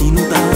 tinta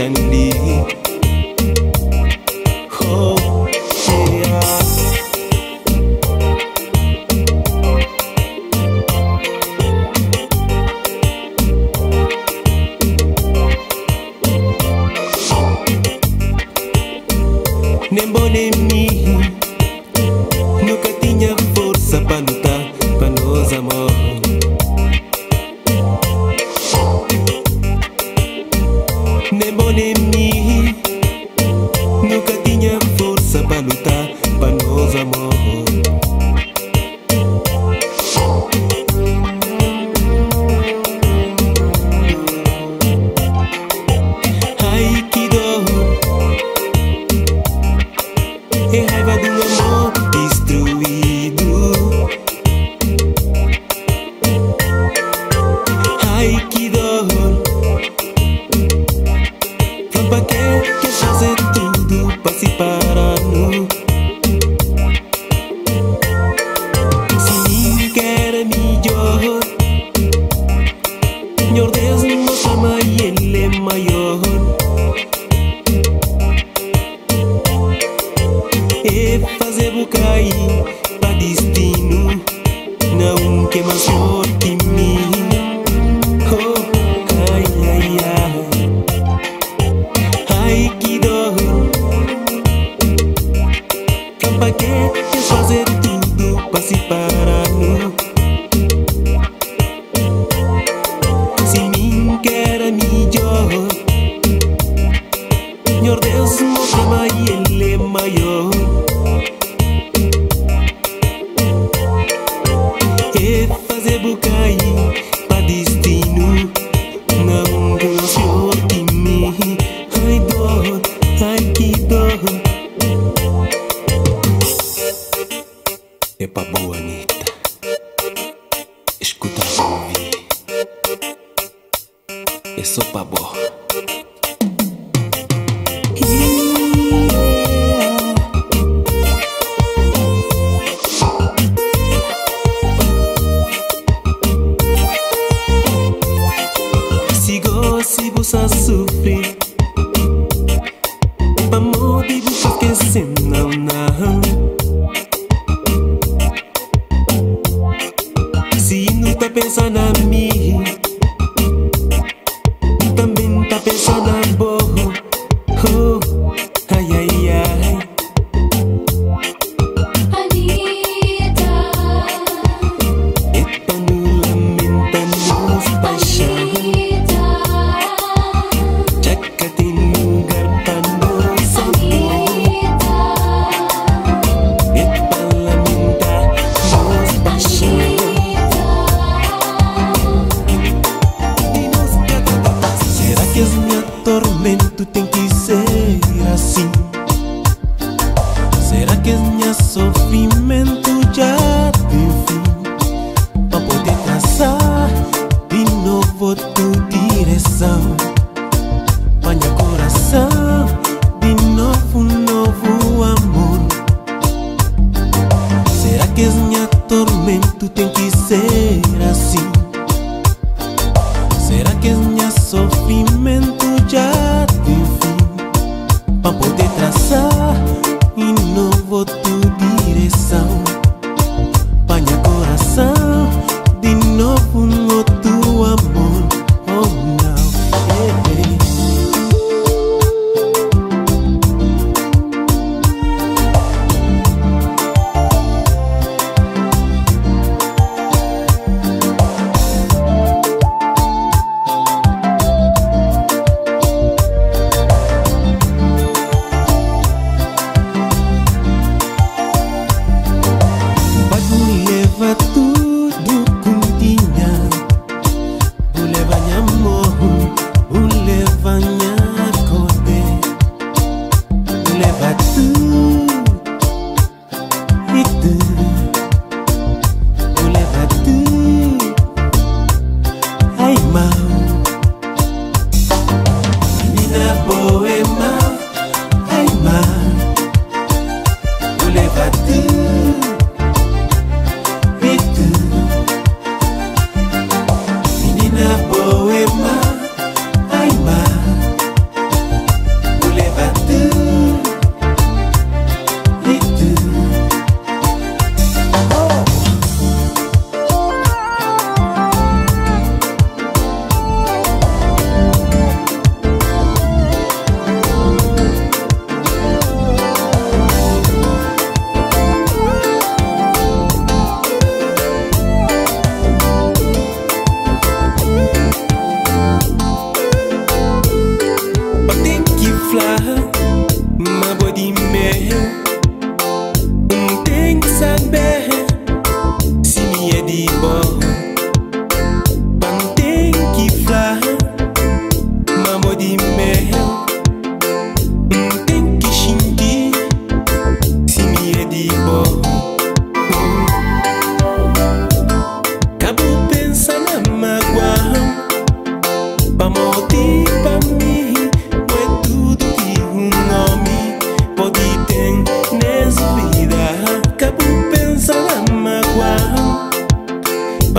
Sandy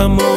amor.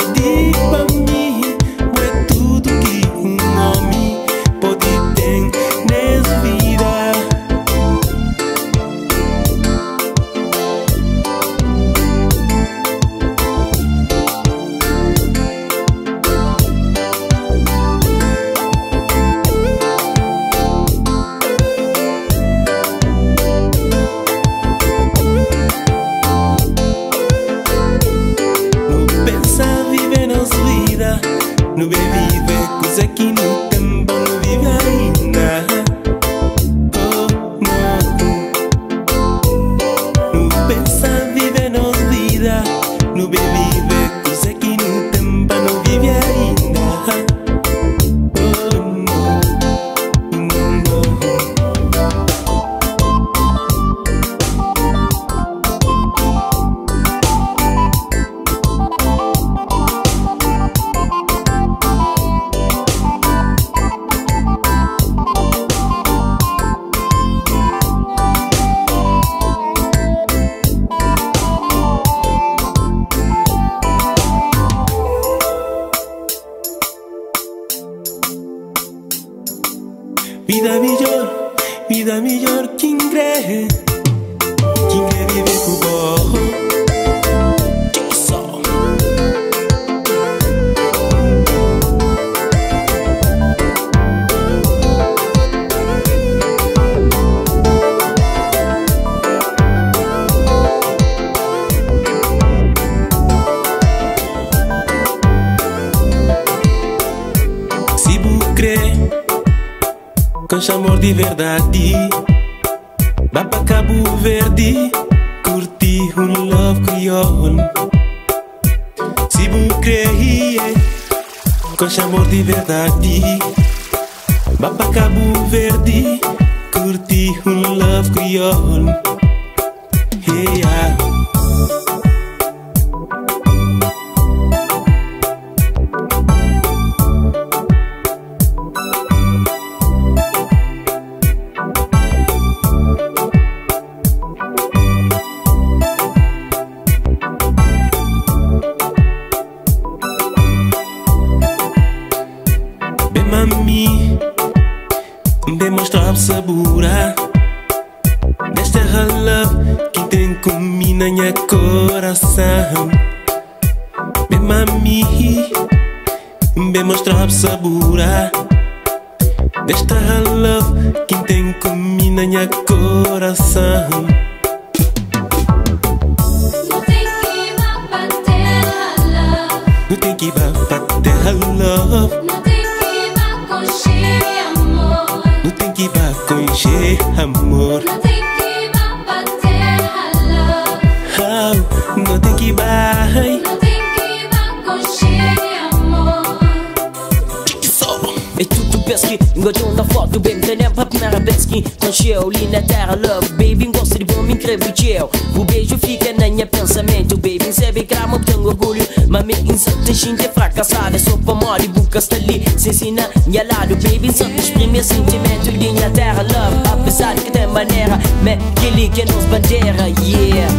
queremos amor de verdade. Vá pra Cabo Verde, curti um love crioulo. Se bu creia, com amor de verdade. Vá pra Cabo Verde, curti um love crioulo. in ton show Lina Terra Love Baby gosto de bom incrível teu O beijo fica na minha pensamento Baby sabe que amo tenho orgulho Mas me insanta gente fracassada Sopa mole bucas ali Se ensina minha lado Baby santa exprime sentimento Lina Terra Love. Apesar que tem maneira Me que liga nos bandeira Yeah.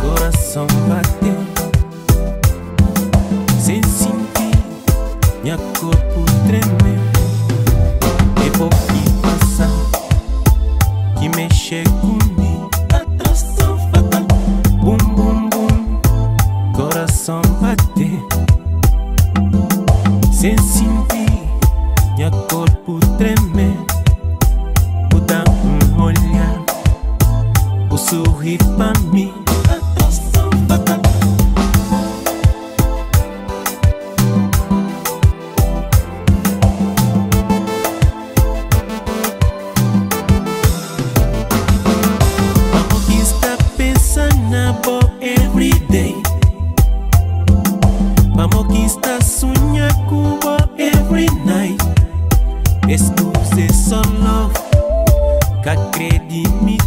Coração bateu acredite.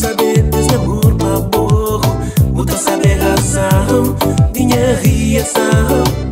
saber desde amor ma borro Muta saber razão minha reação.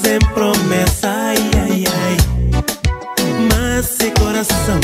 Fazer promessa ai, ai, ai. Mas sem coração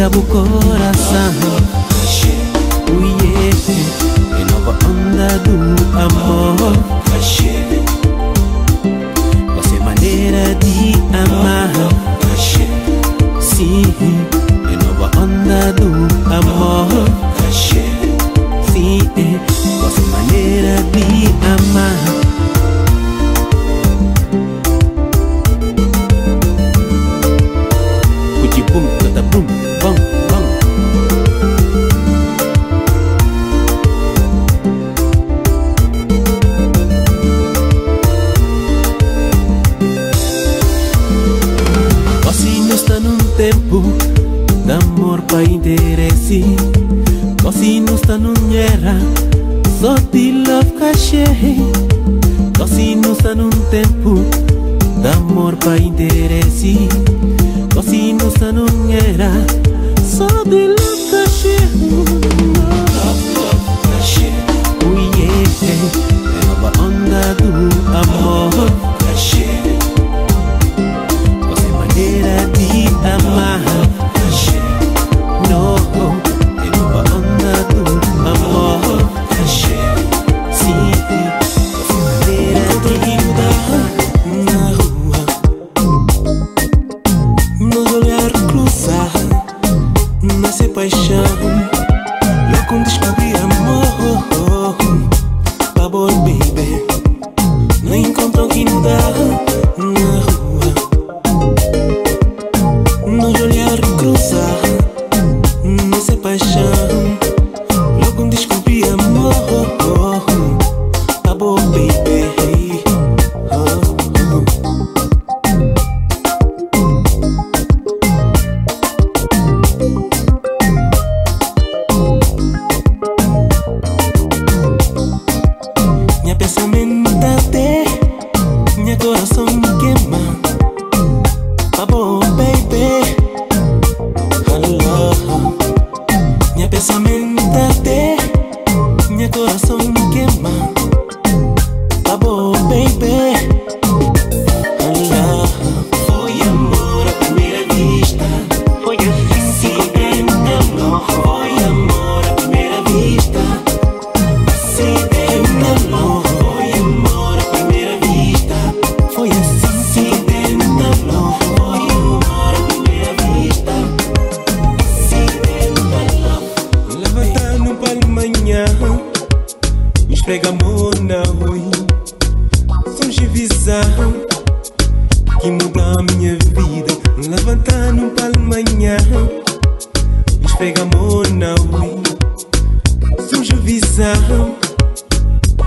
pega o coração. O iete é nova onda do amor. Você é maneira de amar. Sim, é nova onda do amor.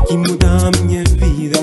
Que muda a minha vida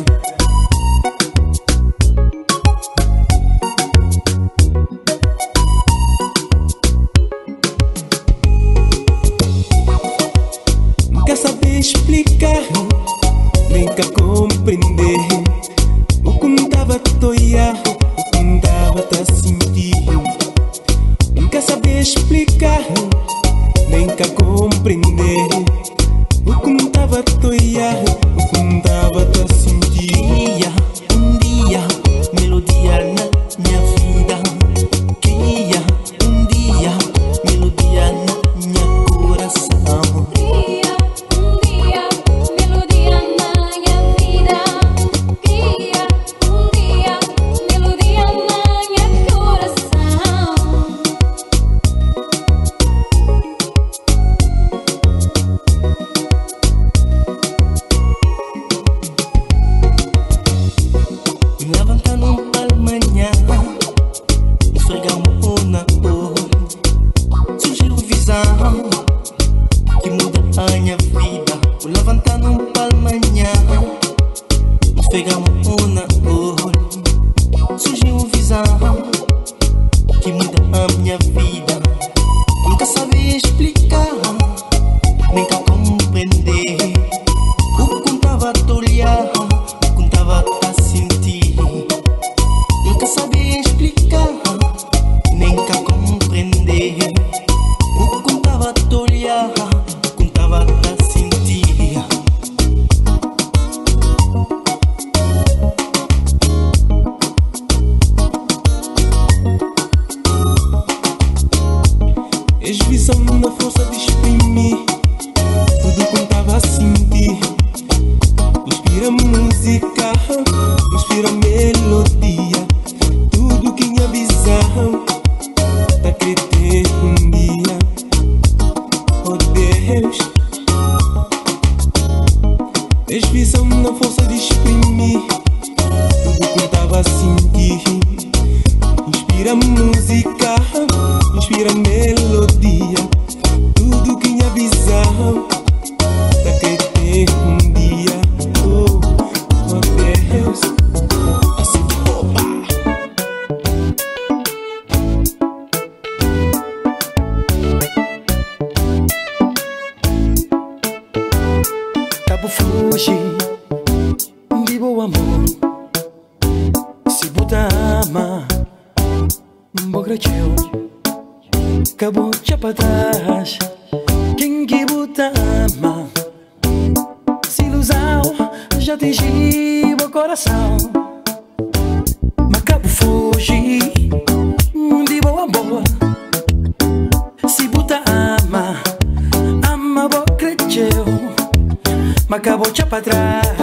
Já pra trás.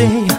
day.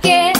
Pra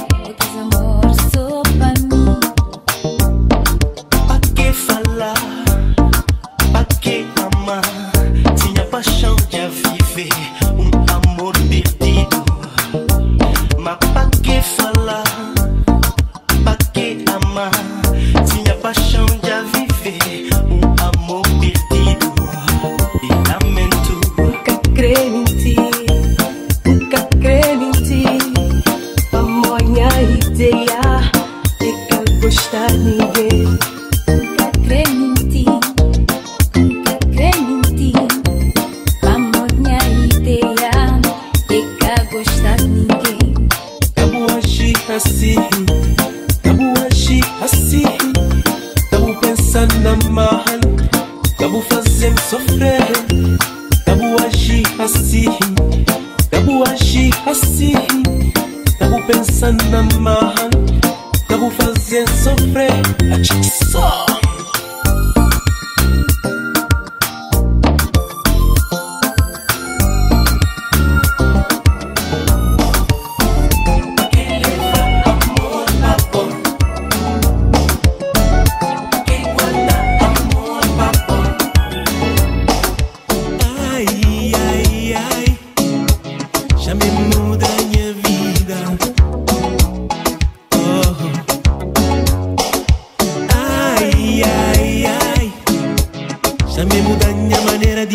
já me muda a minha maneira